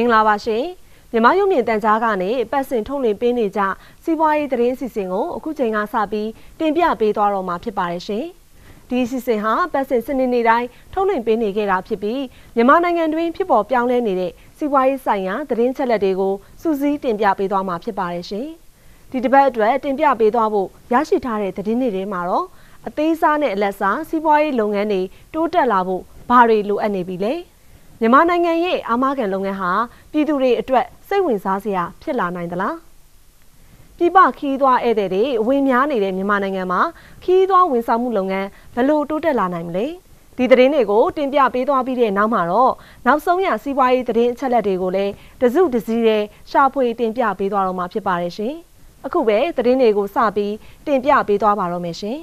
မင်္ဂလာပါရှင်မြန်မာရုပ်မြင်တန်ကြားကနေပတ်စင်ထုတ်လွှင့်ပေးနေကြစီးပွားရေးသတင်းအစီအစဉ်ကိုအခုချိန်ကစပြီးတင်ပြပေးသွားတော့မှာဖြစ်ပါတယ်ရှင်ဒီအစီအစဉ်ဟာပတ်စင်စနေနေ့တိုင်းထုတ်လွှင့်ပေးနေခဲ့တာဖြစ်ပြီးမြန်မာနိုင်ငံတွင်းဖြစ်ပေါ်ပြောင်းလဲနေတဲ့စီးပွားရေးဆိုင်ရာသတင်းချက်လက်တွေကိုစူးစီးတင်ပြပေးသွားမှာဖြစ်ပါတယ်ရှင်ဒီတစ်ပတ်အတွက်တင်ပြပေးသွားဖို့ရရှိထားတဲ့သတင်းတွေထဲမှာတော့အသေးစားနဲ့အလက်စားစီးပွားရေးလုပ်ငန်းတွေတိုးတက်လာဖို့ဘာတွေလိုအပ်နေပြီလဲ မြန်မာနိုင်ငံရဲ့အာမခံလုပ်ငန်းဟာပြည်သူတွေအတွက်စိတ်ဝင်စားစရာဖြစ်လာနိုင်သလားပြည်ပခီးသွားဧည့်သည်တွေအဝင်များနေတဲ့မြန်မာနိုင်ငံမှာခီးသွားဝန်ဆောင်မှုလုပ်ငန်းဘယ်လိုတိုးတက်လာနိုင်မလဲဒီသတင်းတွေကိုတင်ပြပေးသွားပြီးတဲ့နောက်မှာတော့နောက်ဆုံးရစီးပွားရေးသတင်းအချက်အလက်တွေကိုလည်းတစုတစည်းနဲ့ရှာဖွေတင်ပြပေးသွားတော့မှာဖြစ်ပါတယ်ရှင်အခုပဲသတင်းတွေကိုစပြီးတင်ပြပေးသွားပါတော့မယ်ရှင်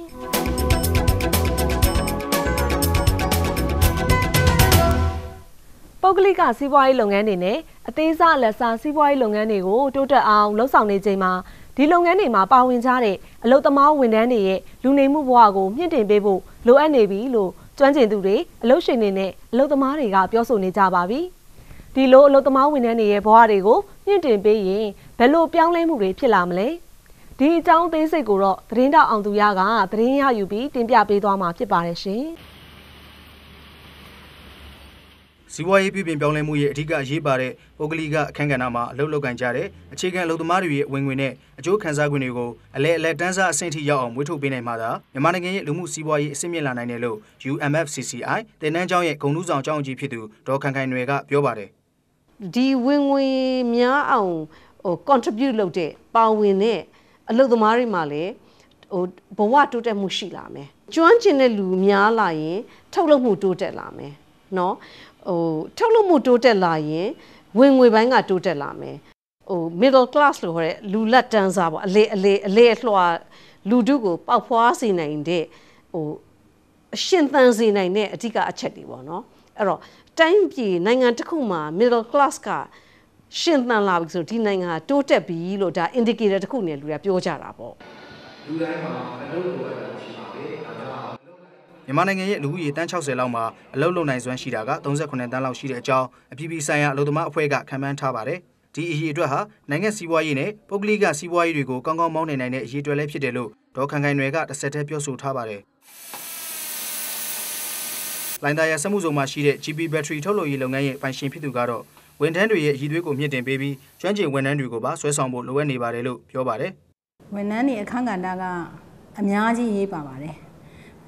ပုဂ္ဂလိကစီးပွားရေးလုပ်ငန်းတွေနဲ့အသေးစားလက်စားစီးပွားရေးလုပ်ငန်းတွေကိုတိုးတက်အောင်လှုပ်ဆောင်နေချိန်မှာဒီလုပ်ငန်းတွေမှာပါဝင်ကြတဲ့အလုပ်သမားဝန်ထမ်းတွေရဲ့လူနေမှုဘဝကိုမြင့်တင်ပေးဖို့လိုအပ်နေပြီလို့ကျွမ်းကျင်သူတွေအလုပ်ရှင်တွေနဲ့အလုပ်သမားတွေကပြောဆိုနေကြပါပြီ။ဒီလိုအလုပ်သမားဝန်ထမ်းတွေရဲ့ဘဝတွေကိုမြင့်တင်ပေးရင်ဘယ်လိုပြောင်းလဲမှုတွေဖြစ်လာမလဲ။ဒီအကြောင်းသေးစိတ်ကိုတော့သတင်းတောက်အောင်သူရကသတင်းရယူပြီးတင်ပြပေးသွားမှာဖြစ်ပါတယ်ရှင်။ စီးပွားရေးပြုပြင်ပြောင်းလဲမှုရဲ့အထူးအရေးပါတဲ့ပုဂ္ဂလိကအခမ်းကဏ္ဍမှာအလုပ်လုပ်ကင်ကြတဲ့အခြေခံအလုပ်သမားတွေရဲ့ဝင်ငွေနဲ့အကျိုးခံစား권တွေကိုအလဲအလဲတန်းစားအဆင့်ထိရောက်အောင်မွေးထုတ်ပေးနိုင်မှာသာမြန်မာနိုင်ငံရဲ့လူမှုစီးပွားရေးအဆင့်မြင့်လာနိုင်တယ်လို့ UMFCCI တင်နန်းကျောင်းရဲ့ဂုဏ်ထူးဆောင်ကျောင်းအကြီးဖြစ်သူဒေါ်ခိုင်ခိုင်နွယ်ကပြောပါတယ်ဒီဝင်ငွေများအောင်ဟို contribute လုပ်တဲ့ပါဝင်တဲ့အလုပ်သမားတွေမှာလည်းဟိုဘဝတိုးတက်မှုရှိလာမယ်ကျွမ်းကျင်တဲ့လူများလာရင်ထုတ်လုပ်မှုတိုးတက်လာမယ်เนาะ ဟိုထုတ်လုပ်မှုတိုးတက်လာရင်ဝင်ငွေပိုင်းကတိုးတက်လာမယ်ဟို middle class လို့ခေါ်တဲ့လူလက်တန်းစားပေါ့အလေအလေအလေအလွှာလူတို့ကိုပေါက်ဖွားစေနိုင်တဲ့ဟိုအရှင်သန်စေနိုင်တဲ့အဓိကအချက်တွေပေါ့နော်အဲ့တော့တိုင်းပြည်နိုင်ငံတစ်ခုမှာ middle class ကရှင်သန်လာပြီဆိုဒီနိုင်ငံတိုးတက်ပြီလို့ဒါ indicator တစ်ခုနဲ့လူတွေကပြောကြတာပေါ့လူတိုင်းမှာအလုပ်လိုအပ်တာရှိ မြန်မာနိုင်ငံရဲ့လူဦးရေတန်း60လောက်မှာအလုပ်လုပ်နိုင်စွမ်းရှိတာက38တန်းလောက်ရှိတဲ့အကြောင်းအပြည်ပြည်ဆိုင်ရာအလုပ်သမားအဖွဲ့ကခန့်မှန်းထားပါတယ်။ဒီအရေးအတွက်ဟာနိုင်ငံစီးပွားရေးနဲ့ပုဂ္ဂလိကစီးပွားရေးတွေကိုကောင်းကောင်းမောင်းနေနိုင်တဲ့အရေးအတွက်လည်းဖြစ်တယ်လို့ဒေါ်ခိုင်ခိုင်နွယ်ကတစ်ဆက်တည်းပြောဆိုထားပါတယ်။လိုင်တာယာစက်မှုစုံမှာရှိတဲ့ GP Battery ထုတ်လုပ်ရေးလုပ်ငန်းရဲ့ပိုင်ရှင်ဖြစ်သူကတော့ဝန်ထမ်းတွေရဲ့အရည်အသွေးကိုမြင့်တင်ပေးပြီးကျွမ်းကျင်ဝန်ထမ်းတွေကိုပါဆွဲဆောင်ဖို့လိုအပ်နေပါတယ်လို့ပြောပါတယ်။ဝန်ထမ်းတွေအခန့်ကဏ္ဍကအများကြီးရေးပါပါတယ်။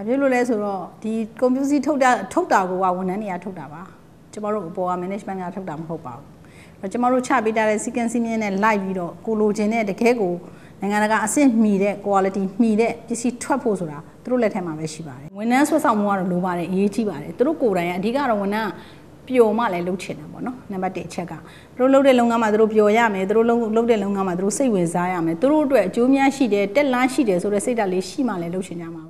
ဘာဖြစ်လို့လဲဆိုတော့ဒီကွန်ပျူတာထုတ်တာထုတ်တာကိုကဝန်ထမ်းတွေကထုတ်တာပါကျမတို့အပေါ်က management ကထုတ်တာမဟုတ်ပါဘူးအဲ့တော့ကျမတို့ချပေးထားတဲ့ sequence မြင့်နဲ့ live ပြီးတော့ကိုလိုချင်တဲ့တကယ်ကိုနိုင်ငံတကာအဆင့်မီတဲ့ quality မီတဲ့ပစ္စည်းထွက်ဖို့ဆိုတာသူတို့လက်ထက်မှာပဲရှိပါတယ်ဝန်ထမ်းဆွတ်ဆောင်မှုကတော့လိုပါတယ်အရေးကြီးပါတယ်သူတို့ကိုယ်တိုင်ကအဓိကတော့ဝန်ထမ်းပျော်မှလည်းလုပ်ချင်တာပေါ့နော်နံပါတ်1အချက်ကသူတို့လုပ်တဲ့လုပ်ငန်းမှာသူတို့ပျော်ရမယ်သူတို့လုပ်တဲ့လုပ်ငန်းမှာသူတို့စိတ်ဝင်စားရမယ်သူတို့အတွက်အကျိုးများရှိတယ်တက်လန်းရှိတယ်ဆိုတဲ့စိတ်ဓာတ်လေးရှိမှလည်းလုပ်ချင်ကြမှာပါ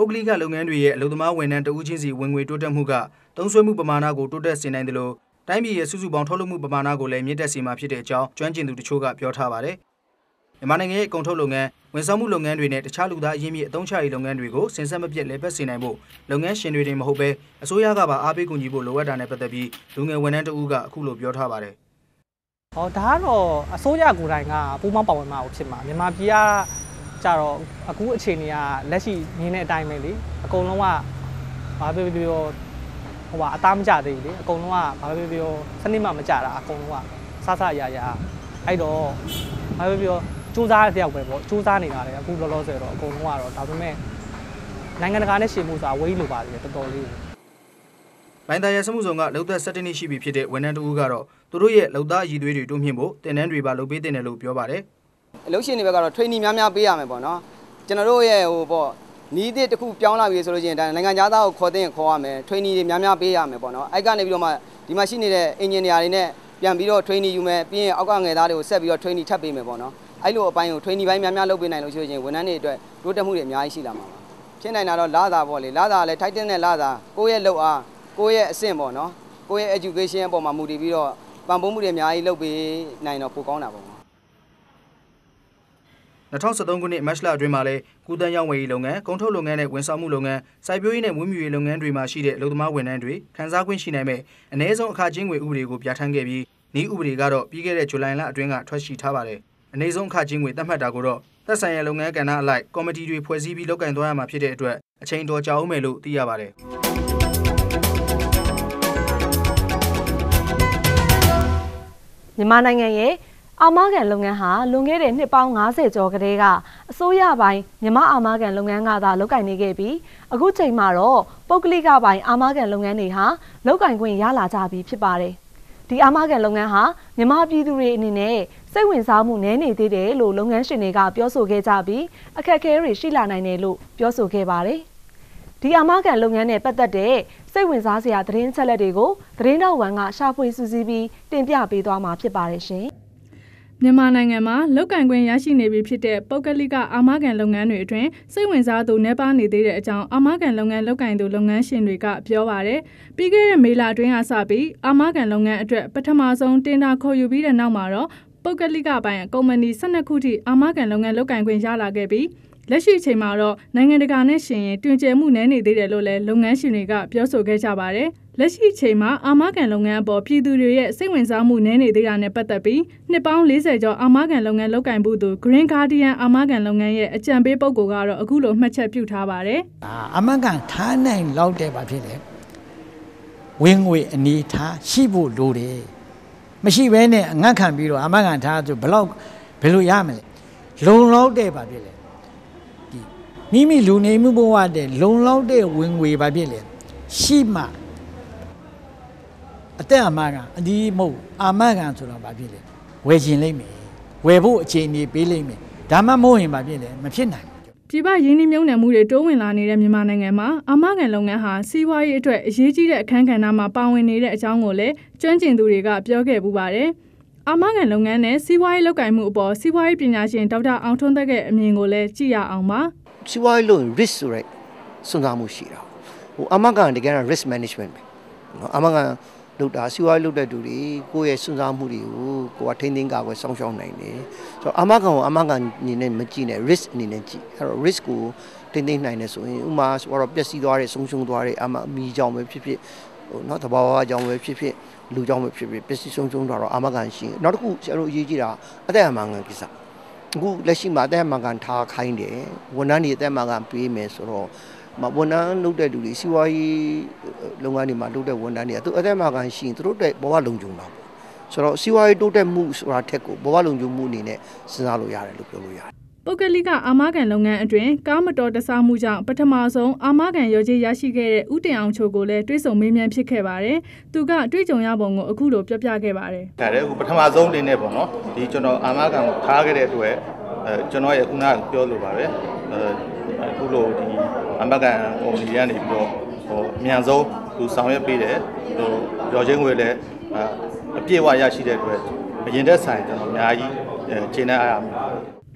ပုဂ္ဂလိကလုပ်ငန်းတွေရဲ့အလုပ်သမားဝန်ထမ်းတဦးချင်းစီဝင်ငွေတိုးတက်မှုကသုံးစွဲမှုပမာဏကိုတိုးတက်စေနိုင်တယ်လို့တိုင်းပြည်ရဲ့စုစုပေါင်းထုတ်လုပ်မှုပမာဏကိုလည်းမြင့်တက်စေမှာဖြစ်တဲ့အကြောင်းကျွမ်းကျင်သူတချို့ကပြောထားပါတယ်။မြန်မာနိုင်ငံရဲ့ကုန်ထုတ်လုပ်ငန်းဝန်ဆောင်မှုလုပ်ငန်းတွေနဲ့တခြားလူသားအရင်းမြစ်အသုံးချရေးလုပ်ငန်းတွေကိုစင်ဆက်မပြတ်လဲပတ်စေနိုင်ဖို့လုပ်ငန်းရှင်တွေတင်မဟုတ်ဘဲအစိုးရကပါအားပေးကူညီဖို့လိုအပ်တာနဲ့ပတ်သက်ပြီးလူငယ်ဝန်ထမ်းတဦးကအခုလိုပြောထားပါတယ်။ဟောဒါကတော့အစိုးရကိုယ်တိုင်ကပူးပေါင်းပါဝင်မှာဖြစ်မှာမြန်မာပြည်က ကြတော့အခုအခြေအနေကလက်ရှိမြင်တဲ့အတိုင်းပဲလေအကုန်လုံးကဘာပြောပြောဟိုပါအသားမကြသေးဘူးလေအကုန်လုံးကဘာပြောပြောစနစ်မှမကြတာအကုန်လုံးကဆဆရရအဲ့တော့ဘာပြောပြောစူးစမ်းတဲ့တယောက်ပဲပေါ့စူးစမ်းနေတာလေအခုလောလောဆယ်တော့အကုန်လုံးကတော့ဒါပေမဲ့နိုင်ငံတကာနဲ့ရှင်မှုဆိုတာဝေးလိုပါလေတော်တော်လေးလိုင်းသားရဲစမှုဆောင်ကလုံသက်17နှစ်ရှိပြီဖြစ်တဲ့ဝန်ထမ်းတူကတော့သူတို့ရဲ့လုံသားအည်သွေးတွေတိုးမြင့်ဖို့တင်နန်းတွေပါလုပ်ပေးတင်တယ်လို့ပြောပါတယ်။ အလုပ်ရှင်တွေဘက်ကတော့ training များများပေးရမယ်ပေါ့နော်ကျွန်တော်တို့ရဲ့ဟိုပေါ့နီးသစ်တစ်ခုပြောင်းလာပြီဆိုလို့ရှိရင်ဒါနိုင်ငံခြားသားကိုခေါ်တဲ့ခေါ်ရမယ် training တွေများများပေးရမယ်ပေါ့နော်အဲ့ကနေပြီးတော့မှဒီမှာရှိနေတဲ့ engineer တွေနဲ့ပြန်ပြီးတော့ training ယူမယ်ပြီးရင်အောက်ကငယ်သားတွေကိုဆက်ပြီးတော့ training ထပ်ပေးမယ်ပေါ့နော်အဲ့လိုအပိုင်းကို training ပိုင်းများများလုပ်ပေးနိုင်လို့ရှိရင်ဝန်ထမ်းတွေအတွက်တိုးတက်မှုတွေအများကြီးရှိလာမှာပါဖြစ်နိုင်တာတော့လာသာပေါ့လေလာသာလည်း titan နဲ့လာသာကိုယ့်ရဲ့လုပ်အားကိုယ့်ရဲ့အဆင့်ပေါ့နော်ကိုယ့်ရဲ့ education အပေါ်မှာမူတည်ပြီးတော့ပံ့ပိုးမှုတွေအများကြီးလုပ်ပေးနိုင်တော့ပိုကောင်းတာပေါ့ 2013ခုနှစ်မတ်လအတွင်းမှာလည်းကုသန်းရောင်းဝယ်ရေးလုပ်ငန်း၊ကုန်ထုတ်လုပ်ငန်းနဲ့ဝန်ဆောင်မှုလုပ်ငန်း၊စိုက်ပျိုးရေးနဲ့မွေးမြူရေးလုပ်ငန်းတွေမှာရှိတဲ့အလုပ်သမားဝန်ထမ်းတွေခံစား권ရှိနိုင်မဲ့အ ਨੇ ဆုံးအခချင်းငွေဥပဒေကိုပြဋ္ဌာန်းခဲ့ပြီးဤဥပဒေကတော့ပြီးခဲ့တဲ့ဇူလိုင်လအတွင်းကထွက်ရှိထားပါတယ်။အ ਨੇ ဆုံးအခချင်းငွေသတ်မှတ်တာကိုတော့သက်ဆိုင်ရာလုပ်ငန်းကဏ္ဍအလိုက်ကော်မတီတွေဖွဲ့စည်းပြီးလုပ်ကင်သွားရမှာဖြစ်တဲ့အတွက်အချိန်တော်ကြာအောင်မယ်လို့သိရပါတယ်။မြန်မာနိုင်ငံရဲ့ အာမခံလုပ်ငန်းဟာလွန်ခဲ့တဲ့နှစ်ပေါင်း90ကျော်ကတည်းကအစိုးရပိုင်းမြန်မာအာမခံလုပ်ငန်းကသာလုပ်ကင်နေခဲ့ပြီးအခုချိန်မှာတော့ပုဂ္ဂလိကပိုင်းအာမခံလုပ်ငန်းတွေဟာလုပ်ကင်ခွင့်ရလာကြပြီဖြစ်ပါတယ်။ဒီအာမခံလုပ်ငန်းဟာမြန်မာပြည်သူတွေအနေနဲ့စိတ်ဝင်စားမှုနည်းနေသေးတယ်လို့လုပ်ငန်းရှင်တွေကပြောဆိုခဲ့ကြပြီးအခက်အခဲတွေရှိလာနိုင်တယ်လို့ပြောဆိုခဲ့ပါတယ်။ဒီအာမခံလုပ်ငန်းနဲ့ပတ်သက်တဲ့စိတ်ဝင်စားစရာသတင်းချက်လက်တွေကိုသတင်းတော်ဝန်ကရှာဖွေစူးစီးပြီးတင်ပြပေးသွားမှာဖြစ်ပါတယ်ရှင်။ မြန်မာနိုင်ငံမှာလုတ်ကန်ခွင့်ရရှိနေပြီဖြစ်တဲ့ပုဂ္ဂလိကအာမခံလုပ်ငန်းတွေအတွင်းစိတ်ဝင်စားသူနှဲပါနေသေးတဲ့အကြောင်းအာမခံလုပ်ငန်းလုပ်ကင်သူလုပ်ငန်းရှင်တွေကပြောပါရယ်ပြီးခဲ့တဲ့မေလအတွင်းကစပြီးအာမခံလုပ်ငန်းအတွက်ပထမဆုံးတင်ဒါခေါ်ယူပြီးတဲ့နောက်မှာတော့ပုဂ္ဂလိကပိုင်းကုမ္ပဏီ12ခုထိအာမခံလုပ်ငန်းလုပ်ကင်ခွင့်ရလာခဲ့ပြီး လက်ရှိအချိန်မှာတော့နိုင်ငံတကာနဲ့ရှင်ရင်တွင်ကျယ်မှုနည်းနေသေးတယ်လို့လည်းလုပ်ငန်းရှင်တွေကပြောဆိုခဲ့ကြပါတယ်။လက်ရှိအချိန်မှာအာမခံလုပ်ငန်းအပေါ်ပြည်သူတွေရဲ့စိတ်ဝင်စားမှုနည်းနေသေးတာနဲ့ပတ်သက်ပြီးနှစ်ပေါင်း40ကျော်အာမခံလုပ်ငန်းလုပ်ကင်မှုသူ Green Guardian အာမခံလုပ်ငန်းရဲ့အကြံပေးပုဂ္ဂိုလ်ကတော့အခုလိုမှတ်ချက်ပြုထားပါတယ်။အာမခံထားနိုင်လောက်တဲ့ပါဖြစ်တယ်။ဝင်ငွေအနေထားရှိဖို့လိုတယ်။မရှိဘဲနဲ့အငတ်ခံပြီးတော့အာမခံထားဆိုဘယ်လောက်ဘယ်လိုရမလဲ။လုံလောက်တဲ့ပါဖြစ်တယ် မိမိလူနေမှုဘဝတဲ့လုံလောက်တဲ့ဝင်ငွေဘာဖြစ်လဲရှိမှအသက်အမကအဒီမဟုတ်အာမခံဆိုတော့ဘာဖြစ်လဲဝယ်ခြင်းလိမ့်မယ်ဝယ်ဖို့အခြေအနေပေးလိမ့်မယ်ဒါမှမဟုတ်ရင်ဘာဖြစ်လဲမဖြစ်နိုင်ပြည်ပရင်းနှီးမြှုပ်နှံမှုတွေတိုးဝင်လာနေတဲ့မြန်မာနိုင်ငံမှာအာမခံလုပ်ငန်းဟာစီးပွားရေးအတွက်အရေးကြီးတဲ့အခန်းကဏ္ဍမှာပါဝင်နေတဲ့အကြောင်းကိုလည်းကျွမ်းကျင်သူတွေကပြောခဲ့ပူပါတယ်။အာမခံလုပ်ငန်းနဲ့စီးပွားရေးလုပ်ကိုင်မှုအပေါ်စီးပွားရေးပညာရှင်ဒေါက်တာအောင်ထွန်းသက်ရဲ့အမြင်ကိုလည်းကြည့်ရအောင်ပါ။ စီးပွားရေးလို့ risk ဆိုရဲစွန့်စားမှုရှိတာဟိုအမကန်တကယ်တော့ risk management ပဲနော်အမကန်လုပ်တာစီးပွားရေးလုပ်တဲ့သူတွေကိုယ့်ရဲ့စွန့်စားမှုတွေကိုကိုယ်ကထိန်းသိမ်းကာကွယ်စောင့်ရှောက်နိုင်တယ်ဆိုတော့အမကန်ကိုအမကန်အနေနဲ့မကြည့်နဲ့ risk အနေနဲ့ကြည့်အဲ့တော့ risk ကိုထိန်းသိမ်းနိုင်တယ်ဆိုရင်ဥမာဆိုတော့ပျက်စီးသွားတဲ့ဆုံးရှုံးသွားတဲ့အမမီကြောင်ပဲဖြစ်ဖြစ်ဟိုနော်တဘာဝကြောင်ပဲဖြစ်ဖြစ်လူကြောင်ပဲဖြစ်ဖြစ်ပျက်စီးဆုံးရှုံးသွားတော့အမကန်ရှိနောက်တစ်ခုဆရာတို့အရေးကြီးတာအသက်အမှန်ကန်ကိစ္စ အခုလက်ရှိမှာအသက်အမှန်ကန်ထားခိုင်းတယ်ဝန်ထမ်းတွေအသက်အမှန်ကန်ပေးမယ်ဆိုတော့မဝန်ထမ်းလုပ်တဲ့လူတွေစီးပွားရေးလုပ်ငန်းတွေမှာလုပ်တဲ့ဝန်ထမ်းတွေကသူအသက်အမှန်ကန်ရှိရင်သူတို့တဲ့ဘဝလုံခြုံတာပေါ့ဆိုတော့စီးပွားရေးတိုးတက်မှုဆိုတာထက်ကိုဘဝလုံခြုံမှုအနေနဲ့စဉ်းစားလို့ရတယ်လို့ပြောလို့ရတယ် ပုဂ္ဂလိကအာမခံလုပ်ငန်းအတွင်းကားမတော်တဆမှုကြောင့်ပထမဆုံးအာမခံရော်ကြေးရရှိခဲ့တဲ့ဦးတင်အောင်ချိုကိုလည်းတွေးဆုံမေးမြန်းဖြစ်ခဲ့ပါတယ်။သူကတွေးကြုံရပုံကိုအခုလိုပြောပြခဲ့ပါတယ်။ဒါလည်းအခုပထမဆုံးအနေနဲ့ပေါ့နော်။ဒီကျွန်တော်အာမခံကိုထားခဲ့တဲ့အတွက်အဲကျွန်တော်ရဲ့ခုနကပြောလိုပါပဲအဲအခုလိုဒီအမကန်ကုမ္ပဏီကနေပြီးတော့ဟိုအမြန်ဆုံးသူဆောင်ရွက်ပေးတယ်ဟိုရော်ချင်းငွေလည်းအပြည့်အဝရရှိတဲ့အတွက်အရင်တက်ဆိုင်ကျွန်တော်အများကြီးခြေနဲ့အားရမှာ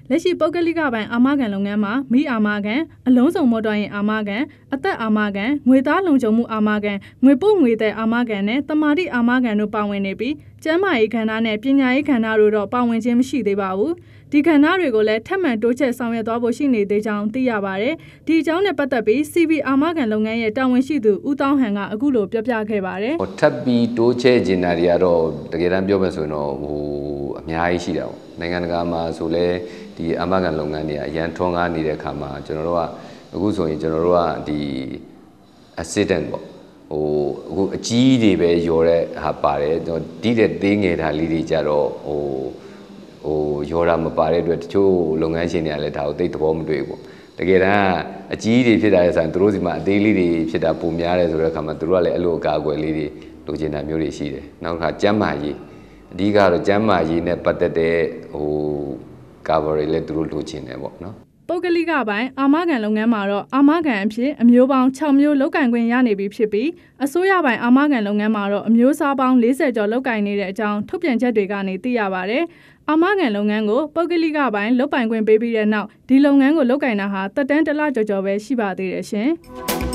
လက်ရှိပုဂ္ဂလိကပိုင်းအာမခံလုပ်ငန်းမှာမိအာမခံအလုံးစုံမော်တော်ယာဉ်အာမခံအသက်အာမခံငွေသားလုံခြုံမှုအာမခံငွေပို့ငွေသက်အာမခံနဲ့တမာတိအာမခံတို့ပါဝင်နေပြီးကျန်းမာရေးခန္ဓာနဲ့ပညာရေးခန္ဓာတို့တော့ပါဝင်ခြင်းမရှိသေးပါဘူးဒီကဏ္ဍတွေကိုလည်းထပ်မံတိုးချဲ့ဆောင်ရွက်သွားဖို့ရှိနေသေးကြောင်းသိရပါတယ်။ဒီအကြောင်းနဲ့ပတ်သက်ပြီး CV အာမခံလုပ်ငန်းရဲ့တာဝန်ရှိသူဦးတောင်းဟန်ကအခုလိုပြောပြခဲ့ပါတယ်။ဟိုထပ်ပြီးတိုးချဲ့ကျင်တာတွေကတော့တကယ်တမ်းပြောမယ်ဆိုရင်တော့ဟိုအများကြီးရှိတာပေါ့။နိုင်ငံတကာမှာဆိုလဲ ဒီအာမခံလုပ်ငန်းတွေအရန်ထွန်းကားနေတဲ့အခါမှာကျွန်တော်တို့ကအခုဆိုရင်ကျွန်တော်တို့ကဒီ accident ပေါ့ဟိုအခုအကြီးတွေပဲရော်တဲ့ဟာပါတယ်ဒီတဲ့သေးငယ်တာလေးတွေကြတော့ဟိုဟိုရောတာမပါတဲ့အတွက်တချို့လုပ်ငန်းရှင်တွေကလည်းဒါကိုသိသဘောမတွေ့ဘူးတကယ်တမ်းအကြီးတွေဖြစ်တာရဲ့ဆိုင်သူတို့စီမှာအသေးလေးတွေဖြစ်တာပုံများတယ်ဆိုတဲ့အခါမှာသူတို့ကလည်းအဲ့လိုအကာအကွယ်လေးတွေလိုချင်တာမျိုးတွေရှိတယ်နောက်တစ်ခါကျမ်းမာရေးအဓိကတော့ကျမ်းမာရေးနဲ့ပတ်သက်တဲ့ဟို cover တွေလည်းသူတို့လိုချင်တယ်ပေါ့နော်ပုဂ္ဂလိကပိုင်းအာမခံလုပ်ငန်းမှာတော့အာမခံအဖြစ်အမျိုးပေါင်း6မျိုးလောက်ကင်ခွင့်ရနေပြီဖြစ်ပြီးအစိုးရပိုင်းအာမခံလုပ်ငန်းမှာတော့အမျိုးအစားပေါင်း40ကျော်လောက်ကင်နေတဲ့အကြောင်းထုတ်ပြန်ချက်တွေကနေသိရပါဗျ။အာမခံလုပ်ငန်းကိုပုဂ္ဂလိကပိုင်းလုပ်ပိုင်ခွင့်ပေးပြီးတဲ့နောက်ဒီလုပ်ငန်းကိုလုပ်ကင်တာဟာတက်တန်းတစ်လကျော်ကျော်ပဲရှိပါသေးတယ်ရှင်။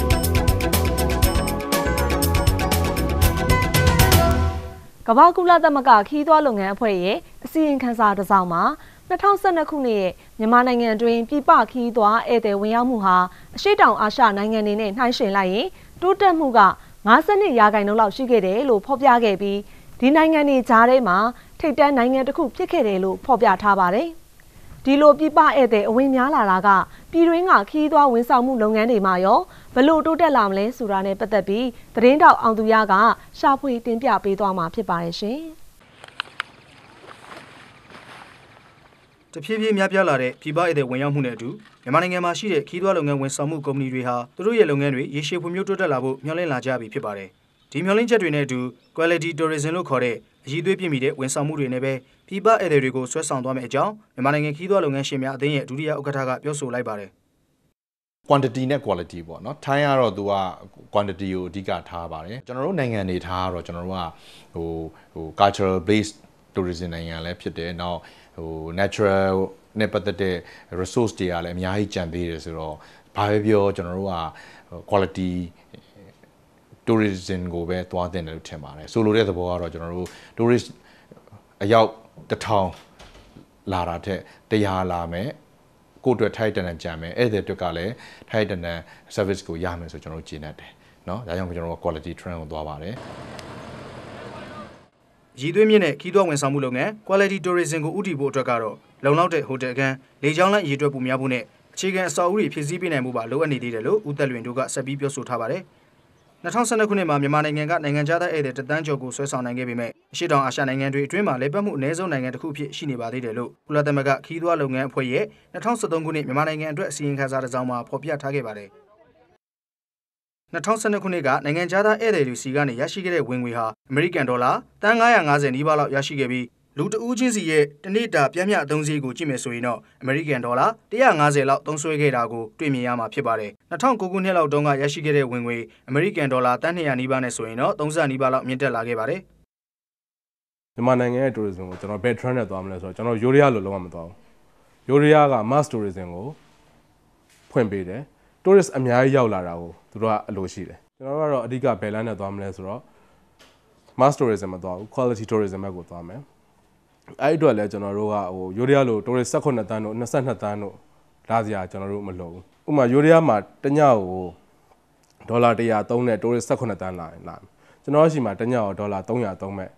ကမ္ဘာကုလသမဂ္ဂခီးသွွားလုပ်ငန်းအဖွဲ့ရဲ့အစီရင်ခံစာတစ်စောင်မှာ 2012ခုနှစ်ရဲ့မြန်မာနိုင်ငံတွင်ပြည်ပခီးသွားဧည့်သည်ဝင်ရောက်မှုဟာအရှိတောင်အာရှနိုင်ငံတွေနဲ့နှိုင်းယှဉ်လိုက်ရင်တိုးတက်မှုက52ရာခိုင်နှုန်းလောက်ရှိခဲ့တယ်လို့ဖော်ပြခဲ့ပြီးဒီနိုင်ငံတွေကြားထဲမှာထိပ်တန်းနိုင်ငံတစ်ခုဖြစ်ခဲ့တယ်လို့ဖော်ပြထားပါတယ်။ဒီလိုပြပဧည့်သည်အဝင်များလာတာကပြည်တွင်းကခီးသွွားဝန်ဆောင်မှုလုပ်ငန်းတွေမှာရောဘလို့တိုးတက်လာမလဲဆိုတာနဲ့ပတ်သက်ပြီးသတင်းတောက်အောင်သူရကရှာဖွေတင်ပြပေးသွားမှာဖြစ်ပါတယ်ရှင်။ တဖြည်းဖြည်းများပြားလာတဲ့ပြည်ပဧည့်သည်ဝင်ရောက်မှုနဲ့အတူမြန်မာနိုင်ငံမှာရှိတဲ့ခီးသွွားလုပ်ငန်းဝန်ဆောင်မှုကုမ္ပဏီတွေဟာသူတို့ရဲ့လုပ်ငန်းတွေရေရှည်ဖွံ့ဖြိုးတိုးတက်လာဖို့မျှော်လင့်လာကြပြီဖြစ်ပါတယ်။ဒီမျှော်လင့်ချက်တွေနဲ့အတူ quality tourism လို့ခေါ်တဲ့အရည်အသွေးပြည့်မီတဲ့ဝန်ဆောင်မှုတွေနဲ့ပဲပြည်ပဧည့်သည်တွေကိုဆွဲဆောင်သွားမယ့်အကြောင်းမြန်မာနိုင်ငံခီးသွွားလုပ်ငန်းရှင်များအသင်းရဲ့ဒုတိယဥက္ကဋ္ဌကပြောဆိုလိုက်ပါတယ်။ quantity နဲ့ quality ပေါ့နော်ထိုင်းကတော့သူက quantity ကိုအဓိကထားပါတယ်ကျွန်တော်တို့နိုင်ငံနေထားကတော့ကျွန်တော်တို့ကဟိုဟို cultural based tourism နိုင်ငံလည်းဖြစ်တယ်နောက် ဟို natural နဲ့ပတ်သက်တဲ့ resource တွေကလည်းအများကြီးကြံသေးတယ်ဆိုတော့ဘာပဲပြောကျွန်တော်တို့က quality tourism ကိုပဲသွားတင်တယ်လို့ထင်ပါတယ်ဆိုလိုတဲ့သဘောကတော့ကျွန်တော်တို့ tourist အယောက်တစ်ထောင်လာတာထက်တရားလာမယ်ကိုအတွက်ထိုက်တန်တန်ကြံမယ်အဲ့ဒီအတွက်ကလည်းထိုက်တန်တန် service ကိုရမယ်ဆိုကျွန်တော်တို့ကျင့်တတ်တယ်เนาะဒါကြောင့်ကျွန်တော်တို့ quality trend ကိုသွားပါတယ် ရည်သွေးမြင့်တဲ့ခီးသွွားဝန်ဆောင်မှုလုပ်ငန်း quality tourism ကိုဥတီဖို့အတွက်ကတော့လုံလောက်တဲ့ဟိုတယ်ခန်းလေကြောင်းလိုင်းရည်တွက်ပူများဖို့နဲ့အခြေခံအဆောက်အဦတွေဖြည့်ဆည်းပေးနိုင်မှုပါလိုအပ်နေသေးတယ်လို့ဦးသက်လွင်တို့ကဆက်ပြီးပြောဆိုထားပါတယ်2012ခုနှစ်မှာမြန်မာနိုင်ငံကနိုင်ငံခြားသားဧည့်သည်တသန်းကျော်ကိုဆွဲဆောင်နိုင်ခဲ့ပေမဲ့အရှိတောင်အာရှနိုင်ငံတွေအတွင်းမှာလေပတ်မှုအ ਨੇ ဆုံးနိုင်ငံတစ်ခုအဖြစ်ရှိနေပါသေးတယ်လို့ကုလသမဂ္ဂခီးသွွားလုပ်ငန်းအဖွဲ့ရဲ့2013ခုနှစ်မြန်မာနိုင်ငံအတွက်အစည်းအဝေးခန်းစာတစ်စောင်မှာဖော်ပြထားခဲ့ပါတယ် 2012ခုနှစ်ကနိုင်ငံခြားသားဧည့်သည်တွေစီကနေရရှိခဲ့တဲ့ဝင်ငွေဟာအမေရိကန်ဒေါ်လာတန်950နီးပါးလောက်ရရှိခဲ့ပြီးလူတဦးချင်းစီရဲ့တနေ့တာပြည့်မြအသုံးစရိတ်ကိုကြည့်မယ်ဆိုရင်တော့အမေရိကန်ဒေါ်လာ150လောက်သုံးစွဲခဲ့တာကိုတွေ့မြင်ရမှာဖြစ်ပါတယ်2009ခုနှစ်လောက်တုန်းကရရှိခဲ့တဲ့ဝင်ငွေအမေရိကန်ဒေါ်လာတန်း200နီးပါးနဲ့ဆိုရင်တော့30နီးပါးလောက်မြင့်တက်လာခဲ့ပါတယ်မြန်မာနိုင်ငံရဲ့ tourism ကိုကျွန်တော်ဘယ် trend နဲ့သွားမလဲဆိုတော့ကျွန်တော်ယူရီးယားလို့လုံးဝမသွားဘူးယူရီးယားက mass tourism ကိုဖွင့်ပေးတယ် tourist အများကြီးရောက်လာတာကို သူတို့ကအလိုရှိတယ်ကျွန်တော်တို့ကတော့အဓိကဘယ်လမ်းနဲ့သွားမလဲဆိုတော့ mass tourism မသွားဘူး quality tourism ဘက်ကိုသွားမယ်အဲ့အတွက်လည်းကျွန်တော်တို့ကဟိုယူရီးယားလို tourist 18တန်းတို့22တန်းတို့လာစရာကျွန်တော်တို့မလိုဘူးဥပမာယူရီးယားမှာတညကိုဒေါ်လာ100သုံးတဲ့ tourist 18တန်းလာရင်လာကျွန်တော်ရှိမှာတညကိုဒေါ်လာ300သုံးမဲ့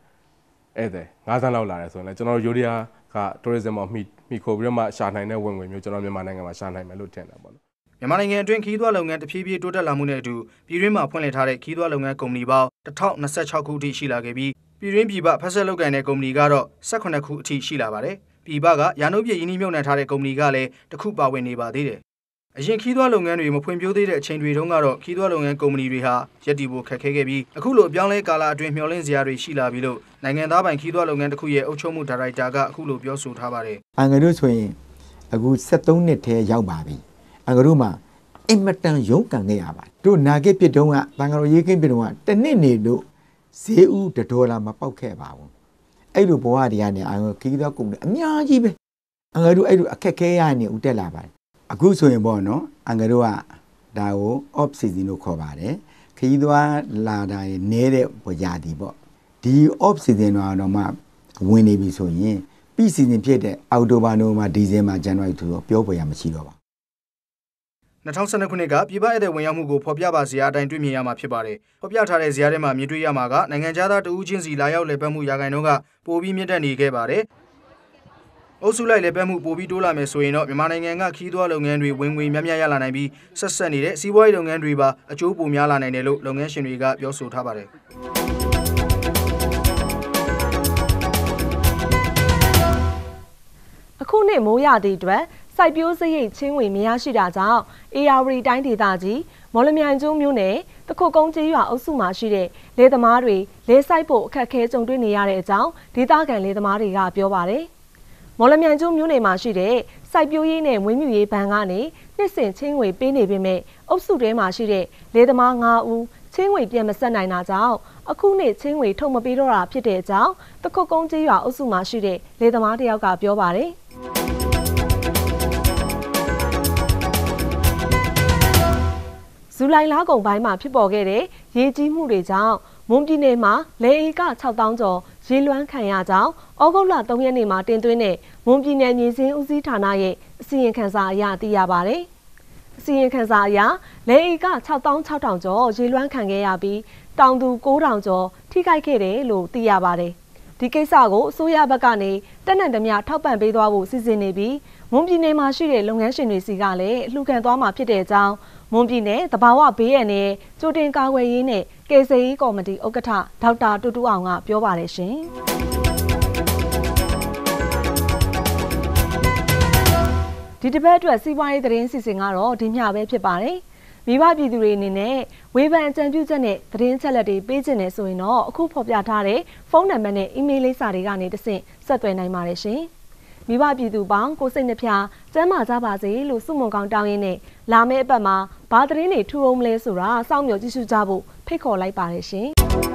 ဧည့်သည်9သန်းလောက်လာတယ်ဆိုရင်လည်းကျွန်တော်ယူရီးယားက tourism မှာမိမိခိုပြီးတော့မှရှာနိုင်တဲ့ဝင်ငွေမျိုးကျွန်တော်မြန်မာနိုင်ငံမှာရှာနိုင်မယ်လို့ထင်တယ်ပေါ့နော် မြန်မာနိုင်ငံအတွင်းခီးသွွားလုပ်ငန်းတဖြည်းဖြည်းတိုးတက်လာမှုနဲ့အတူပြည်တွင်းမှာဖွင့်လှစ်ထားတဲ့ခီးသွွားလုပ်ငန်းကုမ္ပဏီပေါင်း1026ခုအထိရှိလာခဲ့ပြီးပြည်တွင်းပြည်ပဖက်ဆက်လုပ်ကိုင်တဲ့ကုမ္ပဏီကတော့18ခုအထိရှိလာပါတယ်။ပြည်ပကရာနှုတ်ပြရင်းနှီးမြှုပ်နှံထားတဲ့ကုမ္ပဏီကလည်းတစ်ခုပါဝင်နေပါသေးတယ်။အရင်ခီးသွွားလုပ်ငန်းတွေမဖွံ့ဖြိုးသေးတဲ့အချိန်တွေတုန်းကတော့ခီးသွွားလုပ်ငန်းကုမ္ပဏီတွေဟာရက်တီဖို့ခက်ခဲခဲ့ပြီးအခုလိုအပြောင်းလဲကာလအတွင်းမျှော်လင့်စရာတွေရှိလာပြီလို့နိုင်ငံသားပိုင်ခီးသွွားလုပ်ငန်းတစ်ခုရဲ့အုပ်ချုပ်မှုဒါရိုက်တာကအခုလိုပြောဆိုထားပါတယ်။အင်္ဂရုဆိုရင်အခု73နှစ်ထဲရောက်ပါပြီ။ အင်္ဂရုမှာအင်မတန်ရုန်းကန်ခဲ့ရပါတယ်။တို့နာဂစ်ပြစ်တုံးကတန်ဃာတော်ရေးကင်းပြစ်တုံးကတနစ်နေလို့ဈေးဥတဒေါ်လာမပေါက်ခဲ့ပါဘူးအဲ့လိုဘဝတွေကနေအငယ်ခီးသောကုန်တွေအများကြီးပဲအငယ်တို့အဲ့လိုအခက်ခဲရနေဦးတက်လာပါတယ်အခုဆိုရင်ပေါ့နော်အငယ်တို့ကဒါကို off season လို့ခေါ်ပါတယ်ခီးသွားလာတာနေတဲ့ဘဝရာဒီပေါ့ဒီ off season တော့မှဝင်နေပြီဆိုရင်ပြီး season ဖြစ်တဲ့အောက်တိုဘာနိုဝင်ဘာဒီဇင်ဘာဇန်နဝါရီဆိုတော့ပြောပေါ်ရမရှိတော့ပါ 2012ခုနှစ်ကပြည်ပဧည့်သည်ဝင်ရောက်မှုကိုဖော်ပြပါဇာတ်အတိုင်းတွေ့မြင်ရမှာဖြစ်ပါတယ်။ဖော်ပြထားတဲ့ဇာတ်ထဲမှာမြင်တွေ့ရမှာကနိုင်ငံခြားသားတဦးချင်းစီလာရောက်လည်ပတ်မှုရာခိုင်နှုန်းကပိုပြီးမြင့်တက်နေခဲ့ပါတယ်။အုပ်စုလိုက်လည်ပတ်မှုပိုပြီးတိုးလာမယ်ဆိုရင်တော့မြန်မာနိုင်ငံကခီးသွွားလုပ်ငန်းတွေဝင်ငွေများများရလာနိုင်ပြီးဆက်ဆက်နေတဲ့စီးပွားရေးလုပ်ငန်းတွေပါအကျိုးပိုများလာနိုင်တယ်လို့လုပ်ငန်းရှင်တွေကပြောဆိုထားပါတယ်။အခုနှစ်မိုးရသည့်အတွက် စိုက်ပျိုးစရိတ်ချင်းဝင်မရရှိတာကြောင့်အေယာဝတီတိုင်းဒေသကြီးမော်လမြိုင်ကျွန်းမြို့နယ်တခုကုန်းကျေးရွာအုပ်စုမှာရှိတဲ့လယ်သမားတွေလယ်စိုက်ဖို့အခက်အခဲကြုံတွေ့နေရတဲ့အကြောင်းဒေသခံလယ်သမားတွေကပြောပါတယ်။မော်လမြိုင်ကျွန်းမြို့နယ်မှာရှိတဲ့စိုက်ပျိုးရေးနဲ့မွေးမြူရေးဘဏ်ကနေနှစ်စဉ်ချင်းငွေပေးနေပေမဲ့အုပ်စုထဲမှာရှိတဲ့လယ်သမား9ဦးချင်းငွေပြန်မဆက်နိုင်တာကြောင့်အခုနှစ်ချင်းငွေထုတ်မပေးတော့တာဖြစ်တဲ့အကြောင်းတခုကုန်းကျေးရွာအုပ်စုမှာရှိတဲ့လယ်သမားတယောက်ကပြောပါတယ်။ လိုင်လကုန်ပိုင်းမှာဖြစ်ပေါ်ခဲ့တဲ့ရေကြီးမှုတွေကြောင့်မွန်ပြည်နယ်မှာလေအေက6000ကျော်ရေလွှမ်းခံရကြောင်းဩဂုတ်လ3ရက်နေ့မှာတင်သွင်းတဲ့မွန်ပြည်နယ်မြေစင်းဦးစီးဌာနရဲ့အစီရင်ခံစာအရသိရပါဗျ။အစီရင်ခံစာအရလေဧက6600ကျော်ရေလွှမ်းခံခဲ့ရပြီးတောင်သူ9000ကျော်ထိခိုက်ခဲ့တယ်လို့သိရပါတယ်။ဒီကိစ္စကိုအစိုးရဘက်ကနေတက်နံတမျှထောက်ပံ့ပေးသွားဖို့စီစဉ်နေပြီး မွန်ပြည်နယ်မှာရှိတဲ့လုပ်ငန်းရှင်တွေစီကလည်းအလှူခံသွားမှာဖြစ်တဲ့အကြောင်းမွန်ပြည်နယ်တဘာဝဘေးရန်နဲ့ကြိုတင်ကာကွယ်ရေးနဲ့ကေဆေးကော်မတီဥက္ကဋ္ဌဒေါက်တာတူတူအောင်ကပြောပါတယ်ရှင်ဒီတစ်ပတ်အတွက်စီးပွားရေးသတင်းစီစဉ်ကတော့ဒီမျှပဲဖြစ်ပါတယ်မိဘပြည်သူတွေအနေနဲ့ဝေဖန်အကြံပြုချက်နဲ့သတင်းချက်လက်တွေပေးခြင်းနဲ့ဆိုရင်တော့အခုဖော်ပြထားတဲ့ဖုန်းနံပါတ်နဲ့အီးမေးလ်လိပ်စာတွေကနေတဆင့်ဆက်သွယ်နိုင်ပါတယ်ရှင်။ မိဘပြည်သူပေါင်းကိုစိတ်နှဖျားကျမ်းမာကြပါစေလို့ဆုမွန်ကောင်းတောင်းရင်းနဲ့လာမယ့်အပတ်မှာဘာသတင်းတွေထူအောင်မလဲဆိုတာစောင့်မျှော်ကြည့်ရှုကြဖို့ဖိတ်ခေါ်လိုက်ပါတယ်ရှင်။